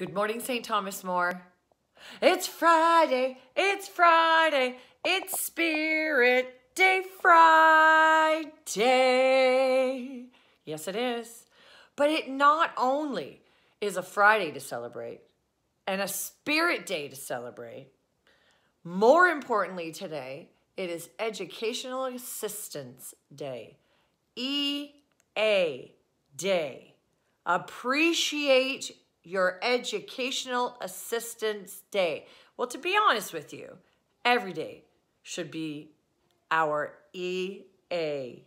Good morning, St. Thomas More. It's Friday, it's Friday, it's Spirit Day Friday. Yes, it is. But it not only is a Friday to celebrate and a Spirit Day to celebrate, more importantly today, it is Educational Assistants Day. EA Day. Appreciate your Educational Assistants Day. Well, to be honest with you, every day should be our EA,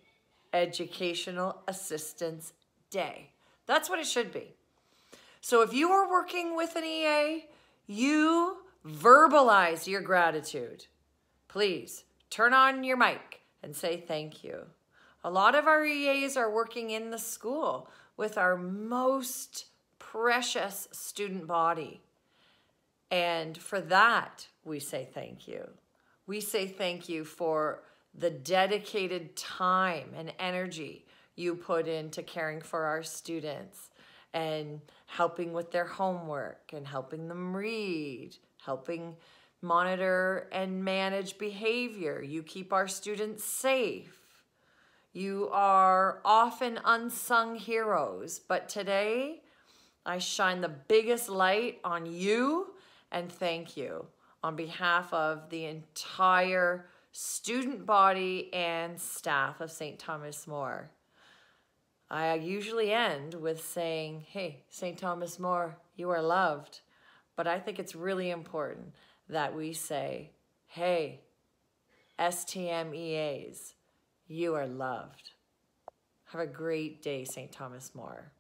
Educational Assistants Day. That's what it should be. So if you are working with an EA, you verbalize your gratitude. Please turn on your mic and say thank you. A lot of our EAs are working in the school with our most precious student body. And for that, we say thank you. We say thank you for the dedicated time and energy you put into caring for our students and helping with their homework and helping them read, helping monitor and manage behavior. You keep our students safe. You are often unsung heroes, but today I shine the biggest light on you and thank you on behalf of the entire student body and staff of St. Thomas More. I usually end with saying, hey, St. Thomas More, you are loved. But I think it's really important that we say, hey, STMEAs, you are loved. Have a great day, St. Thomas More.